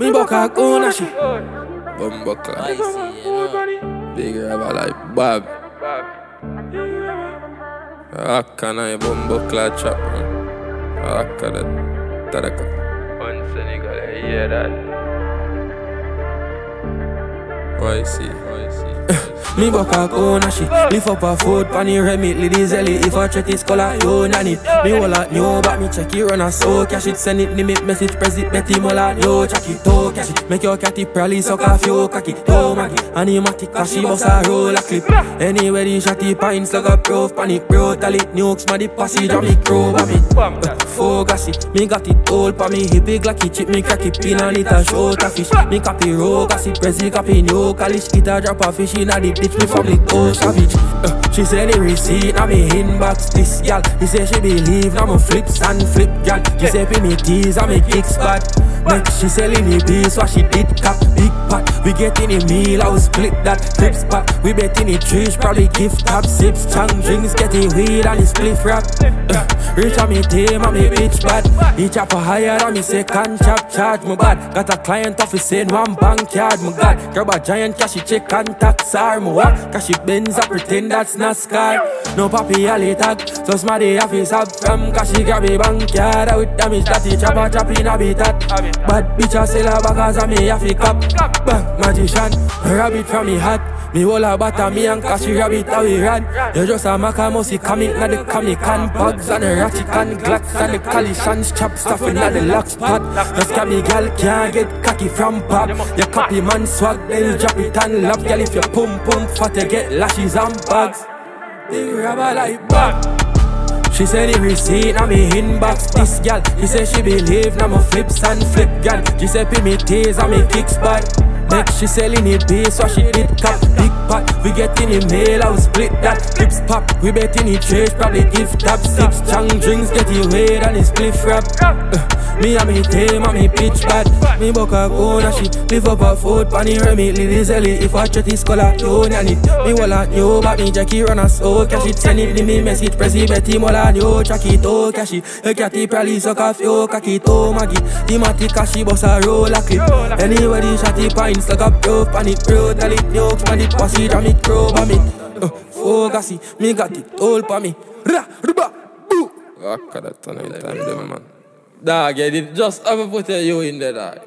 Me buck a corner she. Bumbo I clap. see, you know. Big rubber like Bob. Rock and I bumbo clap chop man. Rock and that. Taraka. One Senegal, I hear that. Why see? Me buck a corner she. Lift up a foot pan the remit lady zelly. If I check his color, yo nanny. Me all out new but me check it run a so cash it send it limit message press it Betty Mola yo check it to cash it. Make your catty probably suck off yo cocky. Yo Maggie animatic cause she bust a roll a clip. Anywhere the shotty pines like a proof pan it brutal it nukes man the passage and me crow by me. Bam. Uh, focus it, me got it all pa me Hippie glocky chip, me crack it pin on it a short a fish Me copy rogue, see prezi copy new College it a drop a fish in a the ditch Me family go savage uh, She say the receipt na me inbox. This gal He say she believe na me flips and flip gal. She say pay me tease and me kicks bad Next she selling the piece what she did cap? Big pot We getting in the meal, I will split that clip spot. We betting the trees, probably gift top sips Chang drinks, getting weed and the split rap uh, Rich on me team and me bitch bad. Each chop a higher me second chop charge my bad. Got a client office saying one bank yard my god. Grab a giant cash she check and tax her my walk Cash she Benz I pretend that's not scar. No papi alley tag. So smarty office have from Cash she grab a bank yard With damage that he chop a chop in a bit at Bad bitch I sell her back as a me have a cop Bang magician Rabbit from me hat me hold a butter, me and cash rabbit how we ran You just a macamosi coming na the comic and bugs and the ratchet and glocks and the collisions chop stuff in the lock spot. Got me gal can't get cocky from pop. You copy man swag then drop it and love. Gal if you pum pum fat you get lashes and bags Big rubber like Bob she say the receipt na me inbox. This gal She say she believe na my flips and flip gal. She say pay me tears and me kicks bad Next she selling it base so she did cap big pot We getting the mail I will split that. Clips pop we betting the trash probably give top sips Chang drinks get you weighed and the split rap. Uh, Me and me team and me pitch bad. Me buck a corner she live up a foot pan the remit Lily zelly if I check this color you nanny Me walla new but me Jackie run a so cash it. Send it me message press it Betty Mola new check it oh cash it. You catty probably suck off yo cocky to Maggie. Thematic cash she bust a roll a clip. Anywhere the shotty pines like a proof and it brutal it nukes man it jam it crow by me uh, Focusy, me got it all pa me Ra, ruba, boo Rock and that tonight time, man. Dog, yeah, just have a put you in there, dog.